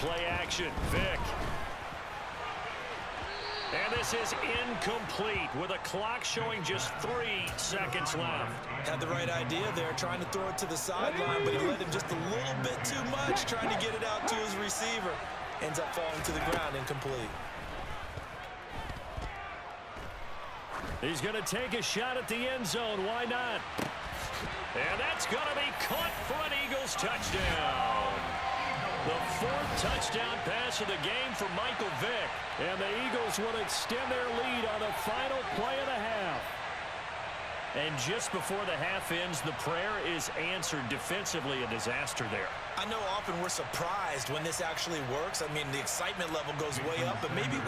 play action. Vick. And this is incomplete with a clock showing just three seconds left. Had the right idea there, trying to throw it to the sideline, but he let him just a little bit too much, trying to get it out to his receiver. Ends up falling to the ground incomplete. He's going to take a shot at the end zone. Why not? And that's going to be caught for an Eagles touchdown. Fourth touchdown pass of the game for Michael Vick. And the Eagles will extend their lead on the final play of the half. And just before the half ends, the prayer is answered defensively. A disaster there. I know often we're surprised when this actually works. I mean, the excitement level goes way up, but maybe